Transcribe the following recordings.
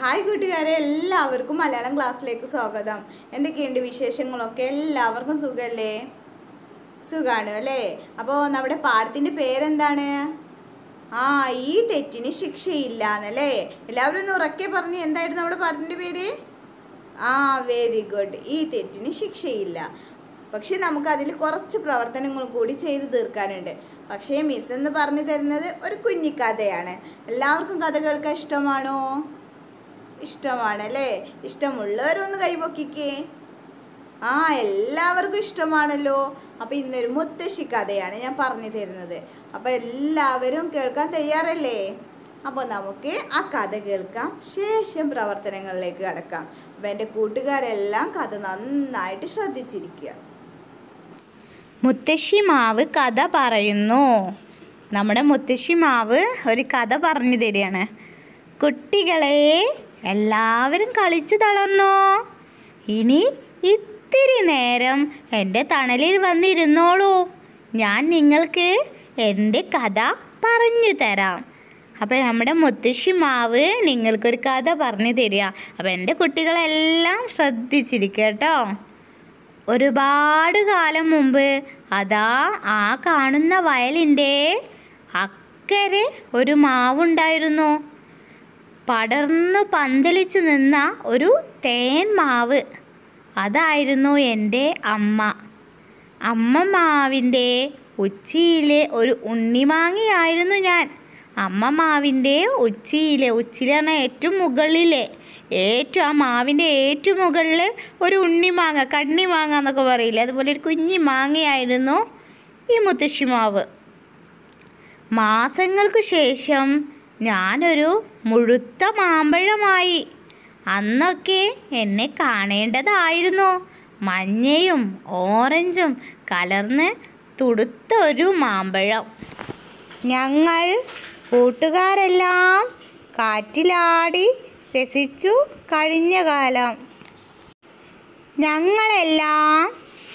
Hi കൂട്ടുകാരെ. എല്ലാവർക്കും മലയാളം ക്ലാസ്സിലേക്ക് സ്വാഗതം. എന്തൊക്കെയുണ്ട് വിശേഷങ്ങളൊക്കെ? എല്ലാവർക്കും സുഖമല്ലേ സുഖമാണ് അല്ലേ? അപ്പോൾ നമ്മുടെ പാഠത്തിന്റെ പേരെന്താണ്? ആ ഈ തെറ്റിന് ശിക്ഷയില്ല എന്നല്ലേ എല്ലാവരും ഒന്ന് ഉറക്കെ പറഞ്ഞ് എന്തായിരുന്നു നമ്മുടെ പാഠത്തിന്റെ പേര്? ആ വെരി ഗുഡ് ഈ തെറ്റിന് ശിക്ഷയില്ല. പക്ഷെ നമുക്കതിൽ കുറച്ച് പ്രവർത്തനങ്ങൾ കൂടി ചെയ്തു തീർക്കാനുണ്ട്. പക്ഷേ മിസ് എന്ന് പറഞ്ഞു തരുന്നത് ഒരു കുഞ്ഞിക്കഥയാണ്. എല്ലാവർക്കും കഥ കേൾക്കാൻ ഇഷ്ടമാണോ? ഇഷ്ടമാണ് അല്ലേ ഇഷ്ടമുള്ളവരൊന്ന് കൈപൊക്കിക്കേ. ആ എല്ലാവർക്കും ഇഷ്ടമാണല്ലോ. അപ്പോൾ ഇന്നൊരു മുത്തശ്ശി കഥയാണ് ഞാൻ പറഞ്ഞു തരുന്നത്. അപ്പോൾ എല്ലാവരും കേൾക്കാൻ തയ്യാറല്ലേ? അപ്പോൾ നമുക്ക് ആ കഥ കേൾക്കാം. ശേഷം പ്രവർത്തനങ്ങളിലേക്ക് കടക്കാം. അപ്പോൾ എന്റെ കൂട്ടുകാരെല്ലാം കഥ നന്നായിട്ട് ശ്രദ്ധിച്ചിരിക്കുക. മുത്തശ്ശി മാവ് കഥ പറയുന്നു. നമ്മുടെ മുത്തശ്ശി മാവ് ഒരു കഥ പറഞ്ഞു തരികയാണ്. കുട്ടികളെ എല്ലാവരും കളിച്ചു തളർന്നോ? ഇനി ഇത്തിരി നേരം എന്റെ തണലിൽ വന്നിരുന്നോളൂ. ഞാൻ നിങ്ങൾക്ക് എന്റെ കഥ പറഞ്ഞു തരാം. അപ്പോൾ നമ്മുടെ മുത്തശ്ശി മാവ് നിങ്ങൾക്കൊരു കഥ പറഞ്ഞു തരിക. അപ്പോൾ എന്റെ കുട്ടികളെല്ലാം ശ്രദ്ധിച്ചിരിക്കുക കേട്ടോ. ഒരുപാട് കാലം മുമ്പ് അതാ ആ കാണുന്ന വയലിന്റെ അക്കരെ ഒരു മാവുണ്ടായിരുന്നു. പടർന്നു പന്തലിച്ചു നിന്ന ഒരു തേൻ മാവ്. അതായിരുന്നു എന്റെ അമ്മ. അമ്മ മാവിന്റെ ഉച്ചിയിലെ ഒരു ഉണ്ണിമാങ്ങിയായിരുന്നു ഞാൻ. അമ്മ മാവിന്റെ ഉച്ചിയിലെ ഉച്ചിയിലെ പറഞ്ഞാൽ ഏറ്റവും മുകളിലെ. ഏറ്റവും ആ മാവിന്റെ ഏറ്റവും മുകളിൽ ഒരു ഉണ്ണിമാങ്ങ കണ്ണിമാങ്ങ എന്നൊക്കെ പറയില്ലേ? അതുപോലെ ഒരു കുഞ്ഞി മാങ്ങയായിരുന്നു ഈ മുത്തശ്ശി മാവ്. മാസങ്ങൾക്ക് ശേഷം ഞാനൊരു മുഴുത്ത മാമ്പഴമായി. അന്നൊക്കെ എന്നെ കാണേണ്ടതായിരുന്നു. മഞ്ഞയും ഓറഞ്ചും കലർന്ന് തുടുത്ത ഒരു മാമ്പഴം. ഞങ്ങൾ കൂട്ടുകാരെല്ലാം കാറ്റിലാടി രസിച്ചു കഴിഞ്ഞ കാലം. ഞങ്ങളെല്ലാം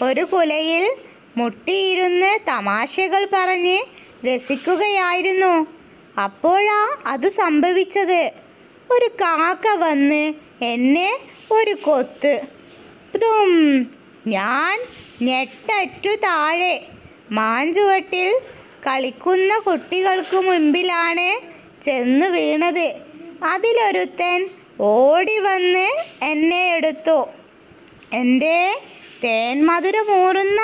ഒരു കുലയിൽ മുട്ടിയിരുന്ന് തമാശകൾ പറഞ്ഞ് രസിക്കുകയായിരുന്നു. അപ്പോഴാ അത് സംഭവിച്ചത്. ഒരു കാക്ക വന്ന് എന്നെ ഒരു കൊത്ത്. തും ഞാൻ ഞെട്ടറ്റു താഴെ മാഞ്ചുവട്ടിൽ കളിക്കുന്ന കുട്ടികൾക്ക് മുൻപിലാണ് ചെന്ന് വീണത്. അതിലൊരുത്തൻ ഓടി വന്ന് എന്നെ എടുത്തു. എന്റെ തേന്മധുരമൂറുന്ന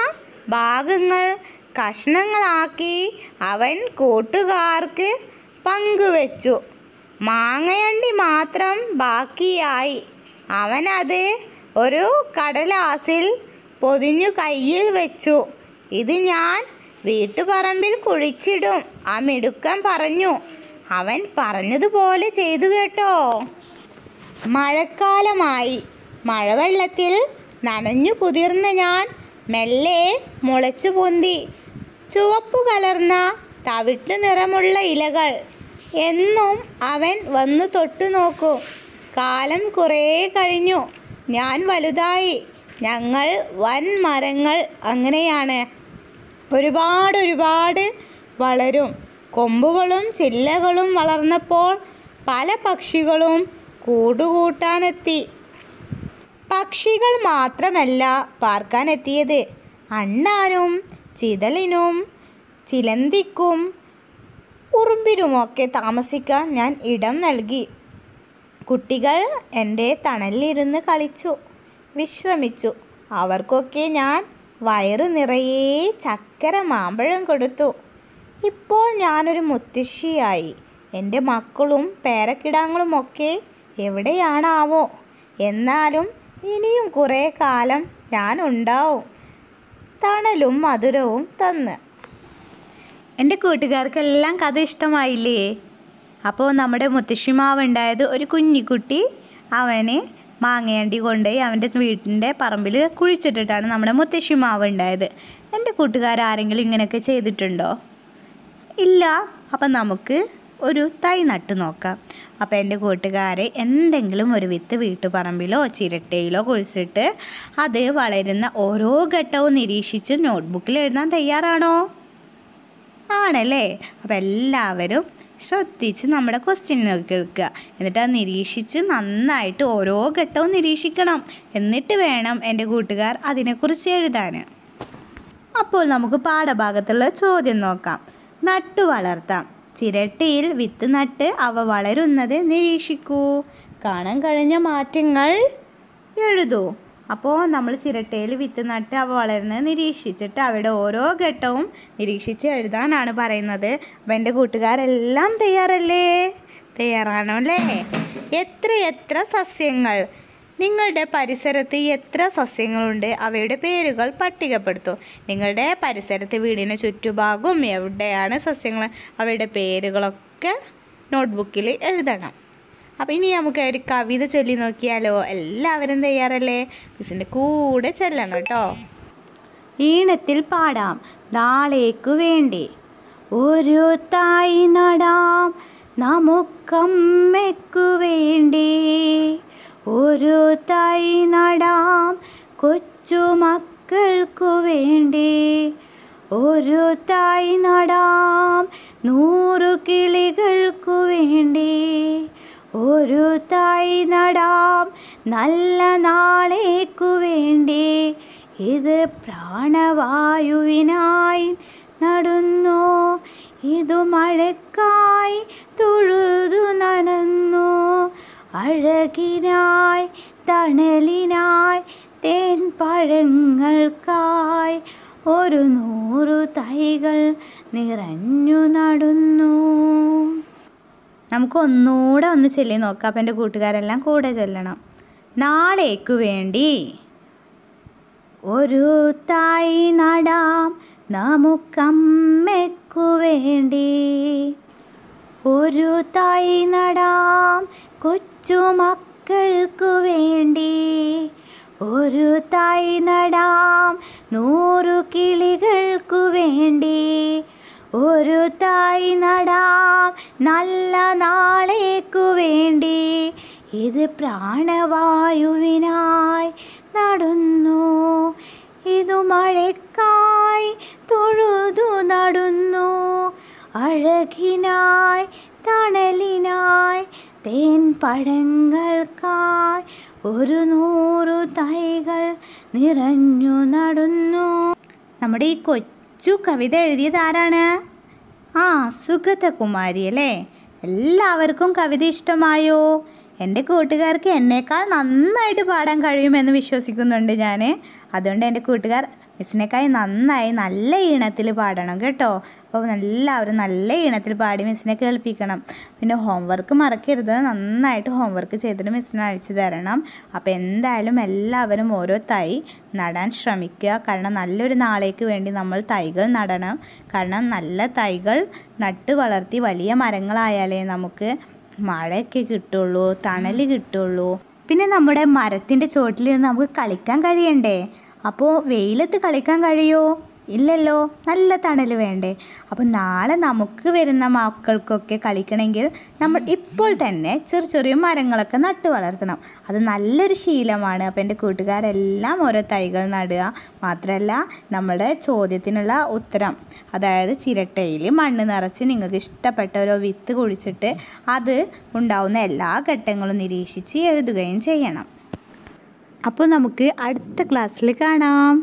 ഭാഗങ്ങൾ കഷ്ണങ്ങളാക്കി അവൻ കൂട്ടുകാർക്ക് പങ്കുവച്ചു. മാങ്ങയണ്ടി മാത്രം ബാക്കിയായി. അവനത് ഒരു കടലാസിൽ പൊതിഞ്ഞു കയ്യിൽ വെച്ചു. ഇത് ഞാൻ വീട്ടുപറമ്പിൽ കുഴിച്ചിടും ആ മിടുക്കൻ പറഞ്ഞു. അവൻ പറഞ്ഞതുപോലെ ചെയ്തു കേട്ടോ. മഴക്കാലമായി. മഴവെള്ളത്തിൽ നനഞ്ഞു കുതിർന്ന ഞാൻ മെല്ലെ മുളച്ചു പൊന്തി. ചുവപ്പ് കലർന്ന തവിട്ട് നിറമുള്ള ഇലകൾ എന്നും അവൻ വന്നു തൊട്ടു നോക്കൂ. കാലം കുറേ കഴിഞ്ഞു. ഞാൻ വലുതായി. ഞങ്ങൾ വൻ മരങ്ങൾ അങ്ങനെയാണ്. ഒരുപാട് ഒരുപാട് വളരും. കൊമ്പുകളും ചില്ലകളും വളർന്നപ്പോൾ പല പക്ഷികളും കൂടുകൂട്ടാനെത്തി. പക്ഷികൾ മാത്രമല്ല പാർക്കാനെത്തിയത്. അണ്ണാനും ചിതലിനും ചിലന്തിക്കും ഉറുമ്പിനുമൊക്കെ താമസിക്കാൻ ഞാൻ ഇടം നൽകി. കുട്ടികൾ എന്റെ തണലിലിരുന്ന് കളിച്ചു വിശ്രമിച്ചു. അവർക്കൊക്കെ ഞാൻ വയറു നിറയെ ചക്കര മാമ്പഴം കൊടുത്തു. ഇപ്പോൾ ഞാനൊരു മുത്തശ്ശിയായി. എന്റെ മക്കളും പേരക്കിടാങ്ങളുമൊക്കെ എവിടെയാണാവോ? എന്നാലും ഇനിയും കുറേ കാലം ഞാൻ ഉണ്ടാവും തണലും മധുരവും തന്ന്. എന്റെ കൂട്ടുകാർക്കെല്ലാം കഥ ഇഷ്ടമായില്ലേ? അപ്പോൾ നമ്മുടെ മുത്തശ്ശിമാവ് ഉണ്ടായത് ഒരു കുഞ്ഞിക്കുട്ടി അവന് മാങ്ങയണ്ടി കൊണ്ടുപോയി അവന്റെ വീട്ടിന്റെ പറമ്പിൽ കുഴിച്ചിട്ടിട്ടാണ് നമ്മുടെ മുത്തശ്ശിമാവ് ഉണ്ടായത് എന്റെ കൂട്ടുകാരാരെങ്കിലും ഇങ്ങനെയൊക്കെ ചെയ്തിട്ടുണ്ടോ? ഇല്ല അപ്പം നമുക്ക് ഒരു തൈ നട്ട് നോക്കാം. അപ്പോൾ എന്റെ കൂട്ടുകാരെ എന്തെങ്കിലും ഒരു വിത്ത് വീട്ടുപറമ്പിലോ ചിരട്ടയിലോ കുഴിച്ചിട്ട് അത് വളരുന്ന ഓരോ ഘട്ടവും നിരീക്ഷിച്ച് നോട്ട്ബുക്കിൽ എഴുതാൻ തയ്യാറാണോ? ആണല്ലേ? അപ്പോൾ എല്ലാവരും ശ്രദ്ധിച്ച് നമ്മുടെ ക്വസ്റ്റ്യൻ കേൾക്കുക. എന്നിട്ട് അത് നിരീക്ഷിച്ച് നന്നായിട്ട് ഓരോ ഘട്ടവും നിരീക്ഷിക്കണം. എന്നിട്ട് വേണം എന്റെ കൂട്ടുകാർ അതിനെക്കുറിച്ച് എഴുതാൻ. അപ്പോൾ നമുക്ക് പാഠഭാഗത്തുള്ള ചോദ്യം നോക്കാം. നട്ടു വളർത്താം. ചിരട്ടിയിൽ വിത്ത് നട്ട് അവ വളരുന്നത് നിരീക്ഷിക്കൂ. കാണാൻ കഴിഞ്ഞ മാറ്റങ്ങൾ എഴുതൂ. അപ്പോൾ നമ്മൾ ചിരട്ടയിൽ വിത്ത് നട്ട് അവ വളരുന്നത് നിരീക്ഷിച്ചിട്ട് അവിടെ ഓരോ ഘട്ടവും നിരീക്ഷിച്ച് എഴുതാനാണ് പറയുന്നത്. അപ്പം എന്റെ കൂട്ടുകാരെല്ലാം തയ്യാറല്ലേ? തയ്യാറാണോ അല്ലേ എത്ര എത്ര സസ്യങ്ങൾ? നിങ്ങളുടെ പരിസരത്ത് എത്ര സസ്യങ്ങളുണ്ട്? അവയുടെ പേരുകൾ പട്ടികപ്പെടുത്തൂ. നിങ്ങളുടെ പരിസരത്ത് വീടിന് ചുറ്റുഭാഗവും എവിടെയാണ് സസ്യങ്ങൾ? അവയുടെ പേരുകളൊക്കെ നോട്ട്ബുക്കിൽ എഴുതണം. അപ്പോൾ ഇനി നമുക്ക് ഒരു കവിത ചൊല്ലി നോക്കിയാലോ? എല്ലാവരും തയ്യാറല്ലേ? മിസ്സിന്റെ കൂടെ ചൊല്ലണം കേട്ടോ. ഈണത്തിൽ പാടാം നാളേക്കു വേണ്ടി. ഒരു തായി നടാം നമുക്കമ്മയ്ക്കു വേണ്ടി. ഒരു തായി നടാം കൊച്ചുമക്കൾക്കു വേണ്ടി. ഒരു തായി നടാം നൂറു കിളികൾക്കു വേണ്ടി. ഒരു തായ് നടാം നല്ല നാളേക്കു വേണ്ടി. ഇത് പ്രാണവായുവിനായി നടുന്നു. ഇതു മഴക്കായി തൊഴുതു നനന്നു. അഴകിനായി തണലിനായി തേൻ പഴങ്ങൾക്കായി ഒരു നൂറു തൈകൾ നിറഞ്ഞു നടുന്നു. നമുക്ക് ഒന്നുകൂടെ ഒന്ന് ചൊല്ലി നോക്കാം. അപ്പം എന്റെ കൂട്ടുകാരെല്ലാം കൂടെ ചെല്ലണം. നാളേക്ക് വേണ്ടി ഒരു തായി നടാം നമുക്കമ്മയ്ക്കു വേണ്ടി. ഒരു തായി നടാം കൊച്ചുമക്കൾക്കു വേണ്ടി. ഒരു തായി നടാം നൂറു കിളികൾക്കു വേണ്ടി. ഒരു തായ് നടാം നല്ല നാളേക്കു വേണ്ടി. ഇത് പ്രാണവായുവിനായി നടുന്നു. ഇതു മഴക്കായി തൊഴുതു നടുന്നു. അഴകിനായി തണലിനായി തേൻ പഴങ്ങൾക്കായി ഒരു നൂറു തൈകൾ നിറഞ്ഞു നടുന്നു. നമ്മുടെ ഈ കൊച്ചു കവിത എഴുതിയത് ആരാണ്? ആ സുഗതകുമാരി അല്ലേ? എല്ലാവർക്കും കവിത ഇഷ്ടമായോ? എന്റെ കൂട്ടുകാർക്ക് എന്നേക്കാൾ നന്നായിട്ട് പാടാൻ കഴിയുമെന്ന് വിശ്വസിക്കുന്നുണ്ട് ഞാൻ അതുകൊണ്ട് എന്റെ കൂട്ടുകാർ മിസ്സിനേക്കായി നന്നായി നല്ല ഈണത്തിൽ പാടണം കേട്ടോ. അപ്പോൾ എല്ലാവരും നല്ല ഈണത്തിൽ പാടി മിസ്സിനെ കേൾപ്പിക്കണം. പിന്നെ ഹോംവർക്ക് മറക്കരുത്. നന്നായിട്ട് ഹോംവർക്ക് ചെയ്തിട്ട് മിസ്സിനെ അയച്ചു തരണം. അപ്പോൾ എന്തായാലും എല്ലാവരും ഓരോ തൈ നടാൻ ശ്രമിക്കുക. കാരണം നല്ലൊരു നാളേക്ക് വേണ്ടി നമ്മൾ തൈകൾ നടണം. കാരണം നല്ല തൈകൾ നട്ട് വളർത്തി വലിയ മരങ്ങളായാലേ നമുക്ക് മഴയൊക്കെ കിട്ടുള്ളൂ തണൽ കിട്ടുള്ളൂ. പിന്നെ നമ്മുടെ മരത്തിന്റെ ചോട്ടിലിരുന്ന് നമുക്ക് കളിക്കാൻ കഴിയണ്ടേ? അപ്പോൾ വെയിലത്ത് കളിക്കാൻ കഴിയുമോ ഇല്ലല്ലോ നല്ല തണൽ വേണ്ടേ. അപ്പോൾ നാളെ നമുക്ക് വരുന്ന മക്കൾക്കൊക്കെ കളിക്കണമെങ്കിൽ നമ്മൾ ഇപ്പോൾ തന്നെ ചെറു ചെറിയ മരങ്ങളൊക്കെ നട്ടു വളർത്തണം. അത് നല്ലൊരു ശീലമാണ്. അപ്പോൾ എന്റെ കൂട്ടുകാരെല്ലാം ഓരോ തൈകൾ നടുക. മാത്രമല്ല നമ്മുടെ ചോദ്യത്തിനുള്ള ഉത്തരം അതായത് ചിരട്ടയിൽ മണ്ണ് നിറച്ച് നിങ്ങൾക്ക് ഇഷ്ടപ്പെട്ട ഓരോ വിത്ത് കുഴിച്ചിട്ട് അത് ഉണ്ടാവുന്ന എല്ലാ ഘട്ടങ്ങളും നിരീക്ഷിച്ച് എഴുതുകയും ചെയ്യണം. അപ്പോൾ നമുക്ക് അടുത്ത ക്ലാസ്സിൽ കാണാം.